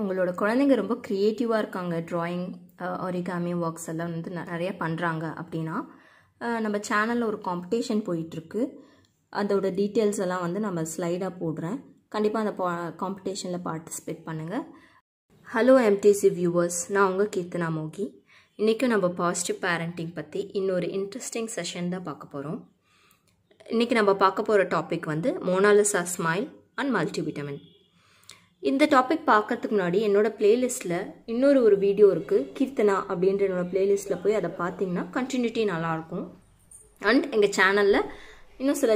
உங்களோட குழந்தைங்க ரொம்ப க்ரியேட்டிவாக இருக்காங்க. ட்ராயிங் ஒரிகாமி ஒர்க்ஸ் எல்லாம் வந்து ந- நிறைய பண்ணுறாங்க அப்படின்னா நம்ம சேனலில் ஒரு காம்படிஷன் போயிட்டுருக்கு. அதோட டீட்டெயில்ஸ் எல்லாம் வந்து நம்ம ஸ்லைடாக போடுறேன். கண்டிப்பாக அந்த காம்படிஷனில் பார்ட்டிசிபேட் பண்ணுங்கள் ஹலோ எம்டிசி வியூவர்ஸ் நான் உங்கள் கீர்த்தனா மோகி. இன்றைக்கும் நம்ம பாசிட்டிவ் பேரண்டிங் பற்றி இன்னொரு இன்ட்ரெஸ்டிங் செஷன் தான் பார்க்க போகிறோம் இன்றைக்கி நம்ம பார்க்க போகிற டாபிக் வந்து Mona Lisa smile and multivitamin இந்த டாபிக் பார்க்கறதுக்கு முன்னாடி என்னோட பிளேலிஸ்ட்டில் இன்னொரு ஒரு வீடியோ இருக்குது கீர்த்தனா அப்படின்ற என்னோட பிளேலிஸ்ட்டில் போய் அதை பார்த்தீங்கன்னா கண்டினியூட்டி நல்லாயிருக்கும். அண்ட் எங்கள் சேனலில் இன்னும் சில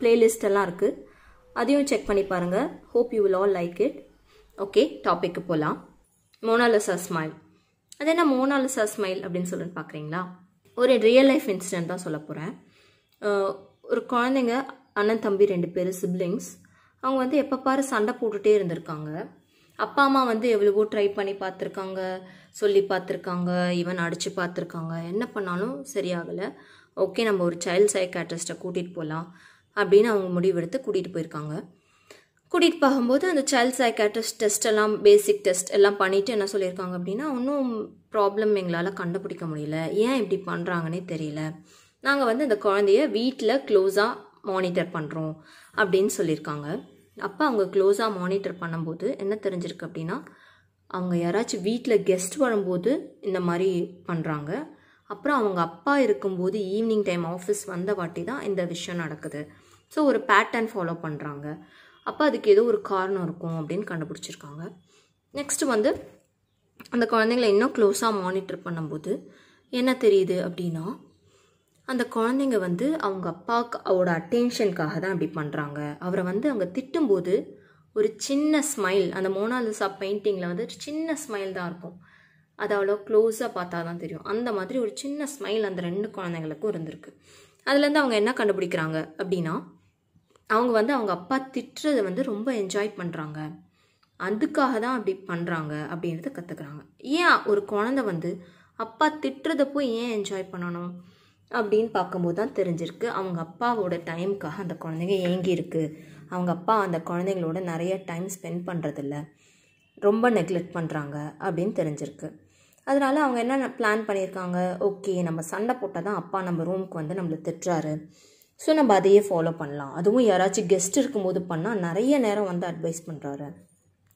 பிளேலிஸ்ட் எல்லாம் இருக்குது அதையும் செக் பண்ணி பாருங்கள் hope you will all like it okay டாபிக்கு போகலாம் மோனாலிசா ஸ்மைல் அது என்ன மோனாலிசா ஸ்மைல் அப்படின்னு சொல்லிட்டு பார்க்குறீங்களா? ஒரு ரியல் லைஃப் இன்சிடென்ட் தான் சொல்ல போகிறேன் ஒரு குழந்தைங்க அண்ணன் தம்பி ரெண்டு பேர் சிப்ளிங்ஸ் அவங்க வந்து எப்போ பாரு சண்டை போட்டுகிட்டே இருந்திருக்காங்க. அப்பா அம்மா வந்து எவ்வளவோ ட்ரை பண்ணி பார்த்துருக்காங்க. சொல்லி பார்த்துருக்காங்க. ஈவன் அடித்து பார்த்துருக்காங்க. என்ன பண்ணாலும் சரியாகலை. ஓகே நம்ம ஒரு சைல்டு சைக்காட்ரிஸ்ட்டை கூட்டிகிட்டு போகலாம் அப்படின்னு அவங்க முடிவெடுத்து கூட்டிகிட்டு போயிருக்காங்க. கூட்டிகிட்டு போகும்போது அந்த சைல்டு சைக்காட்ரிஸ்ட் டெஸ்ட் எல்லாம் பேசிக் டெஸ்ட் எல்லாம் பண்ணிவிட்டு என்ன சொல்லியிருக்காங்க அப்படின்னா ஒன்றும் ப்ராப்ளம் எங்களால் கண்டுபிடிக்க முடியல. ஏன் இப்படி பண்ணுறாங்கன்னே தெரியல. நாங்கள் வந்து இந்த குழந்தைய வீட்டில் க்ளோஸாக மானிட்டர் பண்ணுறோம் அப்படின்னு சொல்லியிருக்காங்க. அப்போ அவங்க க்ளோஸாக மானிட்டர் பண்ணும்போது என்ன தெரிஞ்சிருக்கு அப்படின்னா அவங்க யாராச்சும் வீட்டில் கெஸ்ட் வரும்போது இந்த மாதிரி பண்ணுறாங்க அப்புறம் அவங்க அப்பா இருக்கும்போது ஈவினிங் டைம் ஆஃபீஸ் வந்த வாட்டி தான் இந்த விஷயம் நடக்குது. ஸோ ஒரு பேட்டர்ன் ஃபாலோ பண்ணுறாங்க அப்போ அதுக்கு ஏதோ ஒரு காரணம் இருக்கும் அப்படின்னு கண்டுபிடிச்சிருக்காங்க. நெக்ஸ்ட்டு வந்து அந்த குழந்தைங்கள இன்னும் க்ளோஸாக மானிட்டர் பண்ணும்போது என்ன தெரியுது அப்படின்னா அந்த குழந்தைங்க வந்து அவங்க அப்பாவுக்கு அவரோட அட்டென்ஷனுக்காக தான் அப்படி பண்ணுறாங்க அவரை வந்து அவங்க திட்டும்போது ஒரு சின்ன ஸ்மைல் அந்த மோனாலிசா பெயிண்டிங்கில் வந்து ஒரு சின்ன ஸ்மைல் தான் இருக்கும். அது அவ்வளோ க்ளோஸாக பார்த்தா தான் தெரியும். அந்த மாதிரி ஒரு சின்ன ஸ்மைல் அந்த ரெண்டு குழந்தைங்களுக்கும் இருந்திருக்கு. அதுலேருந்து அவங்க என்ன கண்டுபிடிக்கிறாங்க அப்படின்னா அவங்க வந்து அவங்க அப்பா திட்டுறதை வந்து ரொம்ப என்ஜாய் பண்ணுறாங்க அதுக்காக தான் அப்படி பண்ணுறாங்க அப்படின்றத கற்றுக்குறாங்க ஏன் ஒரு குழந்தை வந்து அப்பா திட்டுறதை போய் ஏன் என்ஜாய் பண்ணணும்? அப்படின்னு பார்க்கும்போது தான் தெரிஞ்சிருக்கு. அவங்க அப்பாவோட டைமுக்காக அந்த குழந்தைங்க ஏங்கி இருக்குது அவங்க அப்பா அந்த குழந்தைங்களோட நிறைய டைம் ஸ்பெண்ட் பண்ணுறதில்ல ரொம்ப நெக்லெக்ட் பண்ணுறாங்க அப்படின்னு தெரிஞ்சிருக்கு. அதனால் அவங்க என்ன பிளான் பண்ணியிருக்காங்க? ஓகே நம்ம சண்டை போட்டால் தான் அப்பா நம்ம ரூமுக்கு வந்து நம்மளை திட்டுறாரு. ஸோ நம்ம அதையே ஃபாலோ பண்ணலாம். அதுவும் யாராச்சும் கெஸ்ட் இருக்கும்போது பண்ணால் நிறைய நேரம் வந்து அட்வைஸ் பண்ணுறாரு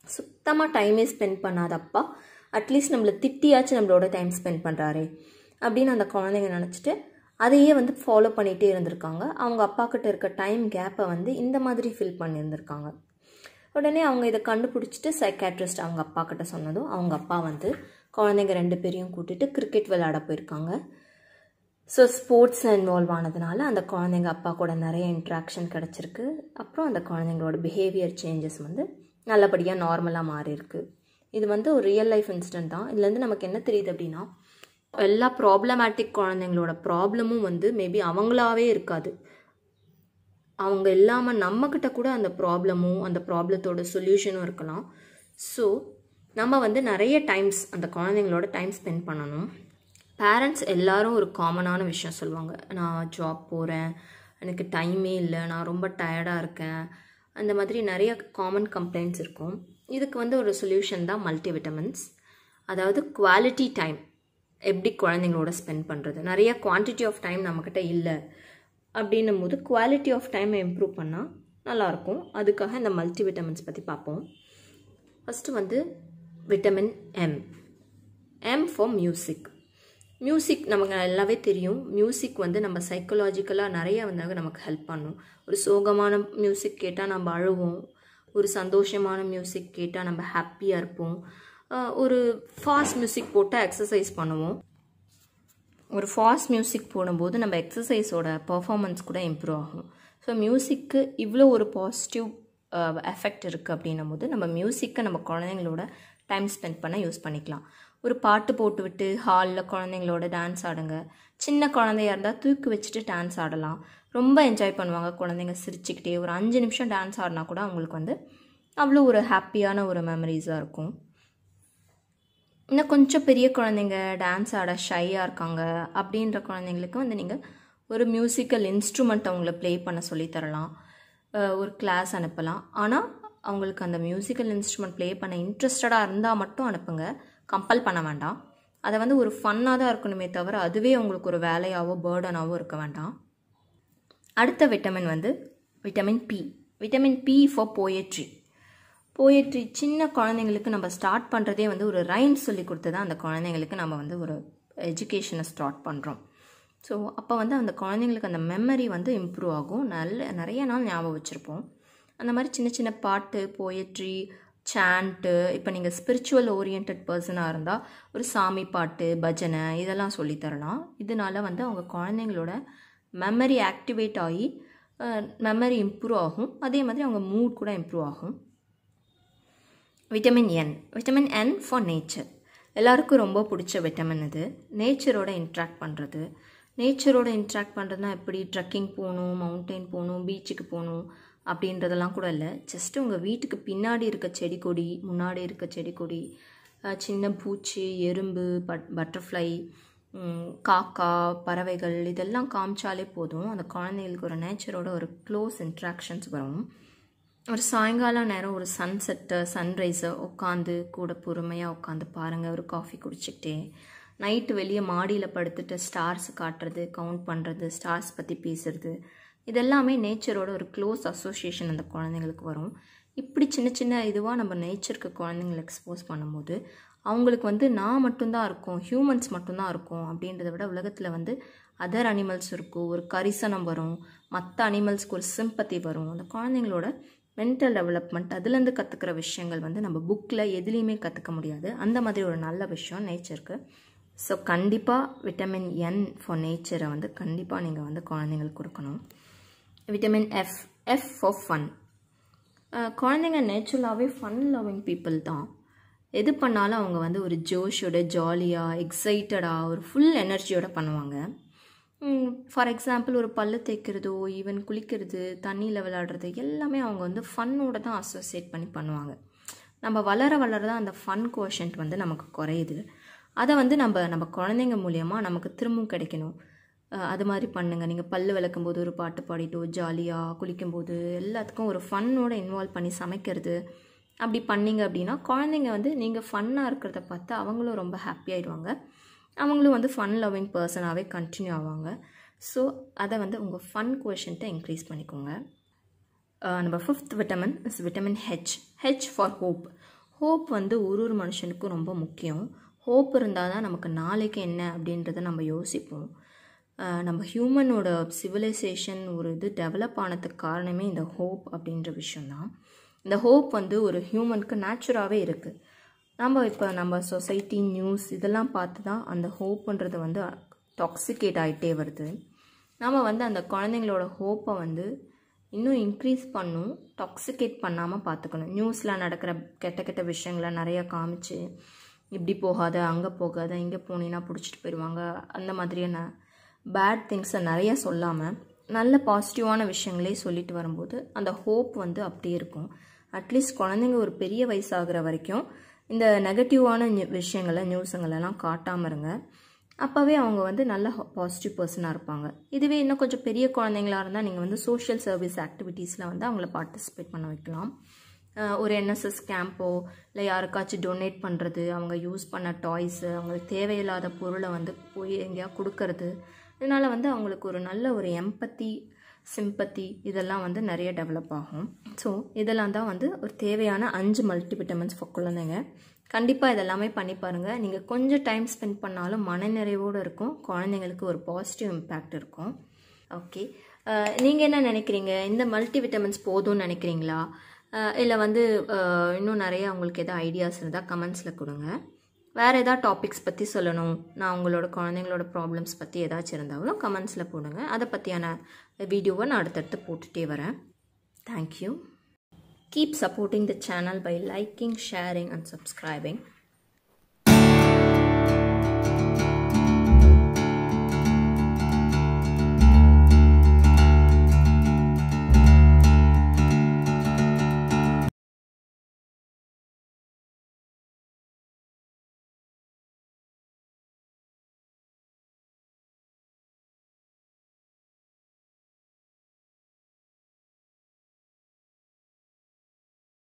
சுத்தமாக டைமே ஸ்பெண்ட் பண்ணாத அப்பா அட்லீஸ்ட் நம்மளை திட்டியாச்சும் நம்மளோட டைம் ஸ்பெண்ட் பண்ணுறாரு அப்படின்னு அந்த குழந்தைங்க நினச்சிட்டு அதையே வந்து ஃபாலோ பண்ணிகிட்டே இருந்திருக்காங்க. அவங்க அப்பா கிட்ட இருக்க டைம் கேப்பை வந்து இந்த மாதிரி ஃபில் பண்ணியிருந்திருக்காங்க. உடனே அவங்க இதை கண்டுபிடிச்சிட்டு சைக்காட்ரிஸ்ட் அவங்க அப்பா கிட்ட சொன்னதும் அவங்க அப்பா வந்து குழந்தைங்க ரெண்டு பேரையும் கூட்டிட்டு கிரிக்கெட் விளையாட போயிருக்காங்க. ஸோ ஸ்போர்ட்ஸ் இன்வால்வ் ஆனதுனால அந்த குழந்தைங்க அப்பா கூட நிறைய இன்ட்ராக்ஷன் கிடச்சிருக்கு. அப்புறம் அந்த குழந்தைங்களோட பிஹேவியர் சேஞ்சஸ் வந்து நல்லபடியாக நார்மலாக மாறியிருக்கு. இது வந்து ஒரு ரியல் லைஃப் இன்சிடென்ட் தான். இதுலேருந்து நமக்கு என்ன தெரியுது அப்படின்னா எல்லா ப்ராப்ளமேட்டிக் குழந்தைங்களோட ப்ராப்ளமும் வந்து மேபி அவங்களாவே இருக்காது. அவங்க இல்லாமல் நம்மக்கிட்ட கூட அந்த ப்ராப்ளமும் அந்த ப்ராப்ளத்தோட சொல்யூஷனும் இருக்கலாம். ஸோ நம்ம வந்து நிறைய டைம்ஸ் அந்த குழந்தைங்களோட டைம் ஸ்பெண்ட் பண்ணணும். பேரண்ட்ஸ் எல்லாரும் ஒரு காமனான விஷயம் சொல்லுவாங்க. நான் ஜாப் போகிறேன் எனக்கு டைமே இல்லை நான் ரொம்ப டயர்டாக இருக்கேன். அந்த மாதிரி நிறைய காமன் கம்ப்ளைண்ட்ஸ் இருக்கும். இதுக்கு வந்து ஒரு சொல்யூஷன் தான் மல்டிவிட்டமின்ஸ் அதாவது குவாலிட்டி டைம் எப்படி குழந்தைங்களோட ஸ்பெண்ட் பண்ணுறது நிறைய குவான்டிட்டி ஆஃப் டைம் நம்மக்கிட்ட இல்லை. அப்படின்னும் போது குவாலிட்டி ஆஃப் டைமை இம்ப்ரூவ் பண்ணால் நல்லாயிருக்கும். அதுக்காக இந்த மல்டி விட்டமின்ஸ் பற்றி பார்ப்போம். ஃபஸ்ட்டு வந்து vitamin M M for music music நமக்கு நல்லாவே தெரியும். மியூசிக் வந்து நம்ம சைக்கலாஜிக்கலாக நிறைய வந்தாங்க நமக்கு ஹெல்ப் பண்ணும். ஒரு சோகமான மியூசிக் கேட்டால் நம்ம அழுவோம். ஒரு சந்தோஷமான மியூசிக் கேட்டால் நம்ம ஹாப்பியாக இருப்போம். ஒரு ஃபாஸ்ட் மியூசிக் போட்டு எக்ஸசைஸ் பண்ணுவோம். ஒரு ஃபாஸ்ட் மியூசிக் போடும்போது நம்ம எக்ஸசைஸோட பர்ஃபார்மன்ஸ் கூட இம்ப்ரூவ் ஆகும். ஸோ மியூசிக்கு இவ்வளோ ஒரு பாசிட்டிவ் எஃபெக்ட் இருக்குது அப்படின்னும் போது நம்ம மியூசிக்கை நம்ம குழந்தைங்களோட டைம் ஸ்பெண்ட் பண்ண யூஸ் பண்ணிக்கலாம். ஒரு பாட்டு போட்டு விட்டு ஹாலில் குழந்தைங்களோட டான்ஸ் ஆடுங்க. சின்ன குழந்தையா இருந்தால் தூக்கி வச்சுட்டு டான்ஸ் ஆடலாம். ரொம்ப என்ஜாய் பண்ணுவாங்க குழந்தைங்க சிரிச்சுக்கிட்டே. ஒரு அஞ்சு நிமிஷம் டான்ஸ் ஆடினா கூட அவங்களுக்கு வந்து அவ்வளோ ஒரு ஹாப்பியான ஒரு மெமரிஸாக இருக்கும். இன்னும் கொஞ்சம் பெரிய குழந்தைங்க டான்ஸ் ஆட ஷையாக இருக்காங்க அப்படின்ற குழந்தைங்களுக்கு வந்து நீங்கள் ஒரு மியூசிக்கல் இன்ஸ்ட்ருமெண்ட் அவங்கள ப்ளே பண்ண சொல்லித்தரலாம் ஒரு கிளாஸ் அனுப்பலாம். ஆனால் அவங்களுக்கு அந்த மியூசிக்கல் இன்ஸ்ட்ருமெண்ட் ப்ளே பண்ண இன்ட்ரெஸ்டடாக இருந்தால் மட்டும் அனுப்புங்க. கம்பல் பண்ண வேண்டாம். அதை வந்து ஒரு ஃபன்னாக தான் இருக்கணுமே தவிர அதுவே அவங்களுக்கு ஒரு வேலையாகவோ பேர்டனாகவோ இருக்க வேண்டாம். அடுத்த விட்டமின் வந்து vitamin B vitamin B for poetry poetry சின்ன குழந்தைங்களுக்கு நம்ம ஸ்டார்ட் பண்ணுறதே வந்து ஒரு ரைம் சொல்லி கொடுத்து தான் அந்த குழந்தைங்களுக்கு நம்ம வந்து ஒரு எஜுகேஷனை ஸ்டார்ட் பண்ணுறோம் ஸோ அப்போ வந்து அந்த குழந்தைங்களுக்கு அந்த மெமரி வந்து இம்ப்ரூவ் ஆகும். நல்ல நிறைய நாள் ஞாபகம் வச்சுருப்போம். அந்த மாதிரி சின்ன சின்ன பாட்டு போயட்ரி சாண்ட்டு இப்போ நீங்கள் ஸ்பிரிச்சுவல் ஓரியன்ட் பர்சனாக இருந்தால் ஒரு சாமி பாட்டு பஜனை இதெல்லாம் சொல்லித்தரலாம் இதனால வந்து அவங்க குழந்தைங்களோட மெமரி ஆக்டிவேட் ஆகி மெமரி இம்ப்ரூவ் ஆகும். அதே மாதிரி அவங்க மூட் கூட இம்ப்ரூவ் ஆகும். Vitamin N vitamin N for nature எல்லாருக்கும் ரொம்ப பிடிச்ச விட்டமின் இது நேச்சரோட இன்ட்ராக்ட் பண்ணுறது நேச்சரோட இன்ட்ராக்ட் பண்ணுறதுனா எப்படி? ட்ரக்கிங் போகணும் மவுண்டெயின் போகணும் பீச்சுக்கு போகணும் அப்படின்றதெல்லாம் கூட இல்லை. ஜஸ்ட் உங்கள் வீட்டுக்கு பின்னாடி இருக்க செடி கொடி முன்னாடி இருக்க செடி கொடி சின்ன பூச்சி எறும்பு பட் பட்டர்ஃப்ளை காக்கா பறவைகள் இதெல்லாம் காமிச்சாலே போதும். அந்த குழந்தைங்களுக்கு ஒரு நேச்சரோட ஒரு க்ளோஸ் இன்ட்ராக்ஷன்ஸ் வரும். ஒரு சாயங்காலம் நேரம் ஒரு சன்செட்டு சன்ரைஸை உட்காந்து கூட பொறுமையாக உட்காந்து பாருங்கள் ஒரு காஃபி குடிச்சிக்கிட்டே. நைட்டு வெளியே மாடியில் படுத்துட்டு ஸ்டார்ஸ் காட்டுறது கவுண்ட் பண்ணுறது ஸ்டார்ஸ் பற்றி பேசுறது இதெல்லாமே நேச்சரோட ஒரு க்ளோஸ் அசோசியேஷன் அந்த குழந்தைங்களுக்கு வரும். இப்படி சின்ன சின்ன இதுவாக நம்ம நேச்சருக்கு குழந்தைங்களை எக்ஸ்போஸ் பண்ணும்போது அவங்களுக்கு வந்து நான் மட்டும்தான் இருக்கும் ஹியூமன்ஸ் மட்டும்தான் இருக்கும் அப்படின்றத விட உலகத்தில் வந்து அதர் அனிமல்ஸ் இருக்கும் ஒரு கரிசனம் வரும் மற்ற அனிமல்ஸ்க்கு ஒரு சிம்பத்தி வரும். அந்த குழந்தைங்களோட மென்டல் டெவலப்மெண்ட் அதுலேருந்து கற்றுக்கிற விஷயங்கள் வந்து நம்ம புக்கில் எதுலேயுமே கற்றுக்க முடியாது. அந்த மாதிரி ஒரு நல்ல விஷயம் நேச்சருக்கு ஸோ கண்டிப்பாக விட்டமின் என் ஃபார் நேச்சரை வந்து கண்டிப்பாக நீங்கள் வந்து குழந்தைங்களுக்கு கொடுக்கணும். Vitamin F F for fun குழந்தைங்க நேச்சுரலாகவே ஃபன் லவ்விங் பீப்புள் தான். எது பண்ணாலும் அவங்க வந்து ஒரு ஜோஷோட ஜாலியாக எக்ஸைட்டடாக ஒரு ஃபுல் எனர்ஜியோட பண்ணுவாங்க. ஃபார் எக்ஸாம்பிள் ஒரு பல்லு தேய்க்கிறதோ ஈவன் குளிக்கிறது தண்ணியில் விளையாடுறது எல்லாமே அவங்க வந்து ஃபன்னோட தான் அசோசியேட் பண்ணி பண்ணுவாங்க. நம்ம வளர வளர தான் அந்த ஃபன் கோஷன்ட் வந்து நமக்கு குறையுது. அதை வந்து நம்ம நம்ம குழந்தைங்க மூலியமாக நமக்கு திரும்பவும் கிடைக்கணும். அது மாதிரி பண்ணுங்கள் நீங்கள் பல்லு விளக்கும் போது ஒரு பாட்டு பாடிட்டோ ஜாலியாக குளிக்கும்போது எல்லாத்துக்கும் ஒரு ஃபன்னோட இன்வால்வ் பண்ணி சமைக்கிறது. அப்படி பண்ணிங்க அப்படின்னா குழந்தைங்க வந்து நீங்கள் ஃபன்னாக இருக்கிறத பார்த்து அவங்களும் ரொம்ப ஹாப்பியாயிடுவாங்க அவங்களும் வந்து ஃபன் லவ்விங் பர்சனாகவே கண்டினியூ ஆவாங்க. ஸோ அதை வந்து உங்கள் ஃபன் கொஷன்ட்டை இன்க்ரீஸ் பண்ணிக்கோங்க. நம்ம fifth vitamin is vitamin H H for hope hope வந்து ஒரு ஒரு மனுஷனுக்கும் ரொம்ப முக்கியம். ஹோப் இருந்தால் தான் நமக்கு நாளைக்கு என்ன அப்படின்றத நம்ம யோசிப்போம். நம்ம ஹியூமனோட சிவிலைசேஷன் ஒரு இது டெவலப் ஆனதுக்கு காரணமே இந்த ஹோப் அப்படின்ற விஷயந்தான் இந்த ஹோப் வந்து ஒரு ஹியூமனுக்கு நேச்சுராகவே இருக்குது நம்ம இப்போ நம்ம சொசைட்டி நியூஸ் இதெல்லாம் பார்த்து தான் அந்த ஹோப்புன்றது வந்து டாக்ஸிகேட் ஆகிட்டே வருது. நம்ம வந்து அந்த குழந்தைங்களோட ஹோப்பை வந்து இன்னும் இன்க்ரீஸ் பண்ணும் டாக்ஸிகேட் பண்ணாமல் பார்த்துக்கணும். நியூஸில் நடக்கிற கெட்ட கெட்ட விஷயங்களை நிறையா காமிச்சு இப்படி போகாத அங்கே போகாத இங்கே போனீங்கன்னா பிடிச்சிட்டு போயிடுவாங்க. அந்த மாதிரியான பேட் திங்ஸை நிறைய சொல்லாமல் நல்ல பாசிட்டிவான விஷயங்களே சொல்லிட்டு வரும்போது அந்த ஹோப் வந்து அப்படியே இருக்கும். அட்லீஸ்ட் குழந்தைங்க ஒரு பெரிய வயசாகிற வரைக்கும் இந்த நெகட்டிவான விஷயங்களை நியூஸுங்களெல்லாம் காட்டாமல் இருங்க. அப்போவே அவங்க வந்து நல்ல பாசிட்டிவ் பர்சனாக இருப்பாங்க. இதுவே இன்னும் கொஞ்சம் பெரிய குழந்தைங்களாக இருந்தால் நீங்கள் வந்து சோஷியல் சர்வீஸ் ஆக்டிவிட்டீஸில் வந்து அவங்கள பார்ட்டிசிபேட் பண்ண வைக்கலாம். ஒரு என்எஸ்எஸ் கேம்போ இல்லை யாருக்காச்சும் டொனேட் பண்ணுறது அவங்க யூஸ் பண்ண டாய்ஸு அவங்களுக்கு தேவையில்லாத பொருளை வந்து போய் எங்கேயா கொடுக்கறது இதனால் வந்து அவங்களுக்கு ஒரு நல்ல ஒரு எம்பத்தி சிம்பத்தி இதெல்லாம் வந்து நிறைய டெவலப் ஆகும். ஸோ இதெல்லாம் தான் வந்து ஒரு தேவையான அஞ்சு மல்டி விட்டமின்ஸ் ஃபார் குழந்தைங்க. கண்டிப்பாக இதெல்லாமே பண்ணி பாருங்கள் நீங்கள் கொஞ்சம் டைம் ஸ்பெண்ட் பண்ணாலும் மனநிறைவோடு இருக்கும். குழந்தைங்களுக்கு ஒரு பாசிட்டிவ் இம்பேக்ட் இருக்கும். ஓகே நீங்கள் என்ன நினைக்கிறீங்க? இந்த மல்டி விட்டமின்ஸ் போதும்னு நினைக்கிறீங்களா? இல்லை வந்து இன்னும் நிறைய உங்களுக்கு எதாவது ஐடியாஸ் இருந்தால் கமெண்ட்ஸில் கொடுங்க. வேறு எதாவது டாபிக்ஸ் பற்றி சொல்லணும் நான் உங்களோட குழந்தைங்களோட ப்ராப்ளம்ஸ் பற்றி ஏதாச்சும் இருந்தாலும் கமெண்ட்ஸில் போடுங்க. அதை பற்றியான வீடியோவை நான் அடுத்தடுத்து போட்டுகிட்டே வரேன். Thank you keep supporting the channel by liking sharing and subscribing